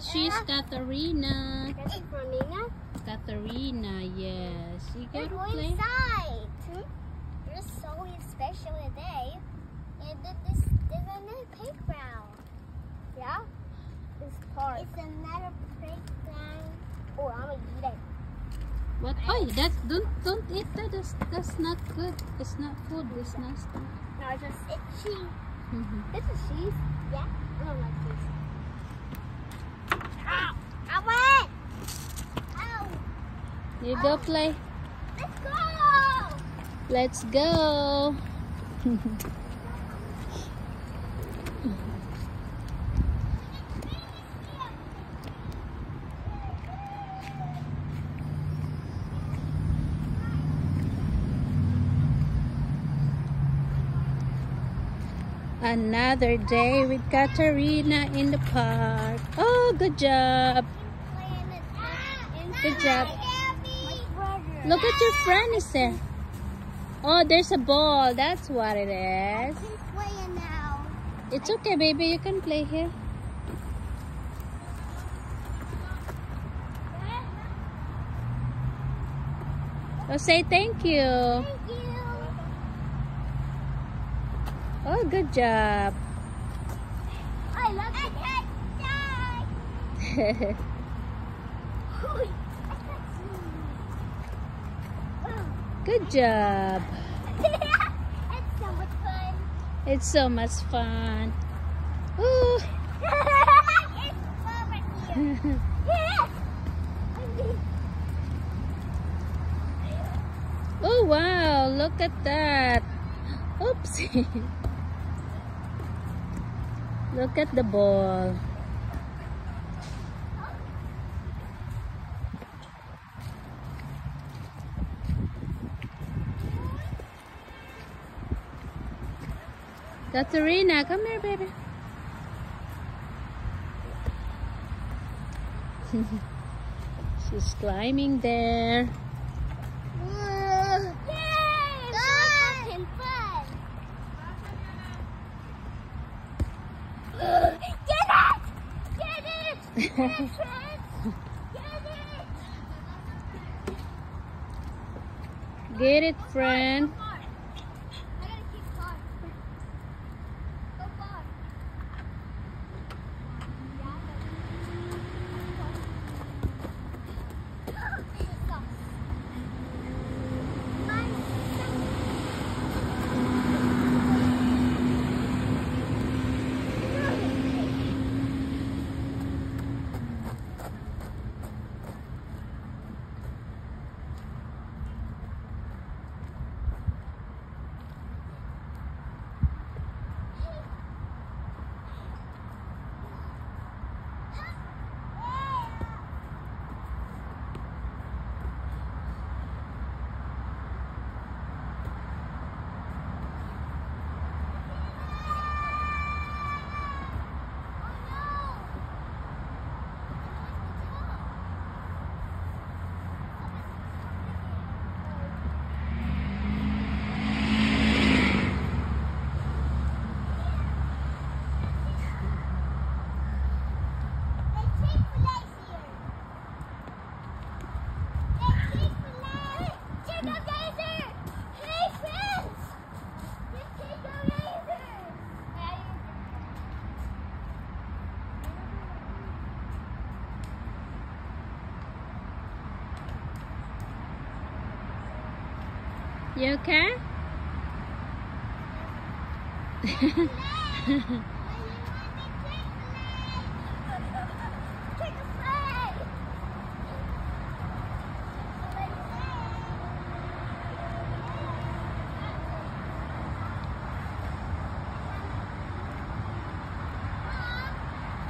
she's Katharina. That's for Katharina, yes. You Let's gotta go play. inside. Hmm? There's so special today. And then this is another playground. Yeah? This park. It's another playground. Oh, I'm gonna eat it. What? Oh, that don't don't eat that. That's, that's not good. It's not food. It's nasty. No, it's just it's cheese. Mhm. This is cheese. Yeah. I don't like cheese. You go play. Let's go! Let's go. Another day with Katarina in the park. Oh, good job. Good job. Look at your friend is there. Oh, there's a ball. That's what it is. playing now. It's okay, baby. You can play here. Oh, say thank you. Thank you. Oh, good job. I love I can't die. Hui. I can't see. Good job. it's so much fun. It's so much fun. Ooh. it's fun right here. Oh, wow. Look at that. Oopsie. Look at the ball. Katarina, come here, baby. She's climbing there. Yay! Fun! fun. Get it! Get it! Get it, friends! Get it! Get it, friend. Far. I gotta keep far. Go far. You okay?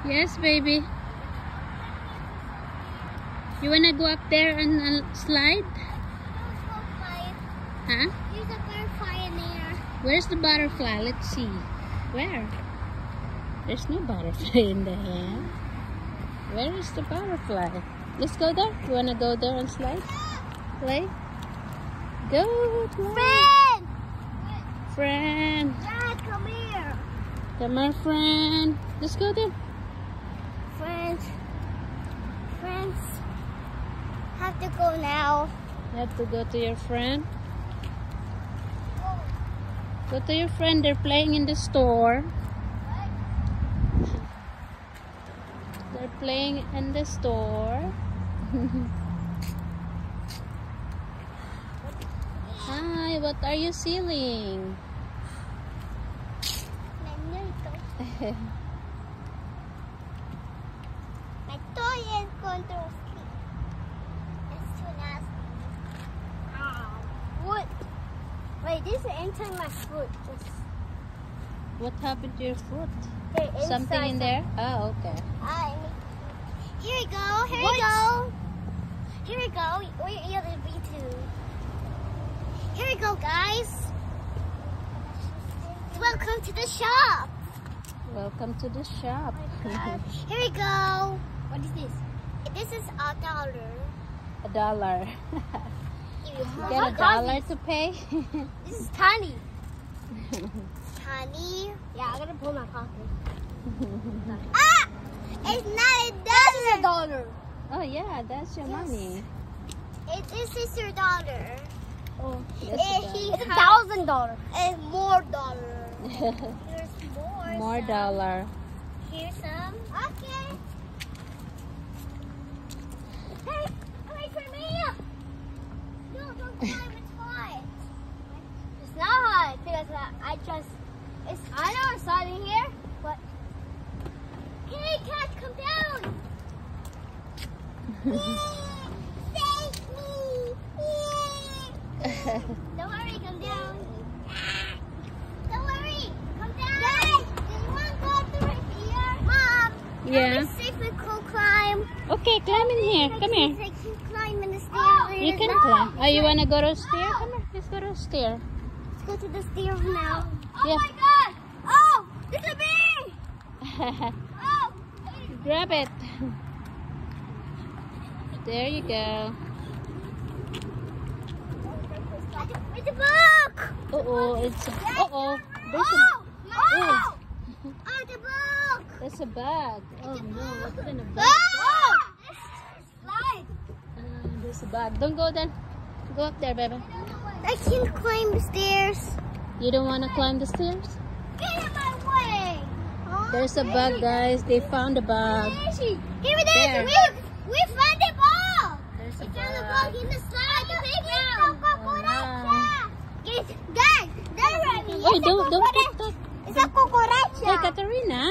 yes, baby. You wanna go up there and uh, slide? Huh? There's a butterfly in there. Where's the butterfly? Let's see. Where? There's no butterfly in there. Where is the butterfly? Let's go there. You wanna go there and slide? Play? Go play. Friend! Friend. Dad, come here. Come on, friend. Let's go there. Friend. have to go now. You have to go to your friend. Go to your friend. They're playing in the store. They're playing in the store. Hi, what are you selling? My toy is going to sleep. It's too nasty. Ah, what? Wait, this is inside my foot. It's, What happened to your foot? Something in there? Oh, okay. I here we go. Here we go. Here we go. We're either B2. Here we go, guys. Welcome to the shop. Welcome to the shop. Oh here we go. What is this? This is a dollar. a dollar. You You get a dollar to pay? This is tiny. tiny. Yeah, I'm gonna pull my pocket. ah! It's not a dollar. This is a dollar. oh yeah, that's your Yes. money. It, this is your dollar. Oh, Eh, that's he a thousand dollar. And more dollar. dollar. Here's more. More some. dollar. Here's some. Okay. Hey, wait for me. No, don't climb. It's hot. It's not hot because I just. It's. I know it's hot in here, but. Hey, cat, come down. Save me. Don't worry, come down. Don't worry, come down. Do you want to go through here? Mom, Yeah. Let me see if we can climb. Okay, climb in here. Come here. I can climb in the stairs. You can climb. Oh, you wanna go to the stair? Come here. Let's go to the stair. Let's go to the stairs now. Oh Yeah. my god! Oh, it's a bee! Oh! Grab it. There you go. It's a book! Uh oh, it's a, uh oh. There's a, Oh! No! Oh. Oh, the book! there's a bag. Oh no, what's in a bag? There's a bag. Don't go there. Go up there, baby. I can't climb the stairs. You don't wanna climb the stairs? Get in my way! Oh, There's a bag, guys. They found a bag. Where is she? Here it is! There. We, we found the ball! There's a It's on the ball in the slide. Playground. Wow. Guys, guys, there, Remy. Wait, don't, don't put that. It's a cucaracha. Hey, Katarina.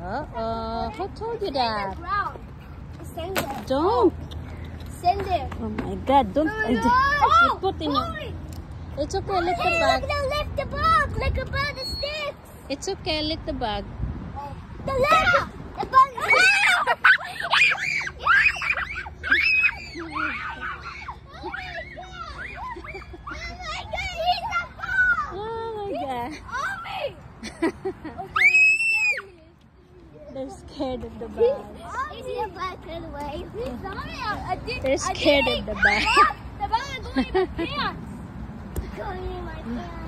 Uh-oh. Who told you that? Ground. Send it. Don't. Send it. Oh my God, don't. Oh, I- no. you put in your... It's okay, lift the bag. look, they lift the bug. Look above the sticks. It's okay, lift the bag. The left. The bug. Oh my God. Oh They're scared of the bag. They're scared of the bag. The bag is going in my pants. Going in my pants.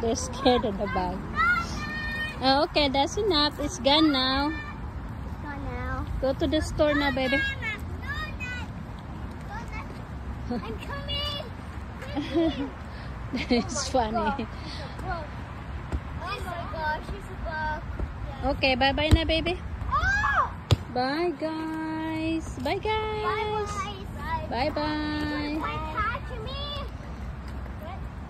They're scared of the bag. Oh, okay, that's enough. It's gone now. It's Gone now. Go to the store now, baby. I'm coming. it's funny. Oh my gosh, she's a bug. Okay, bye-bye na, baby. Oh! Bye, guys. Bye, guys. bye. Bye-bye.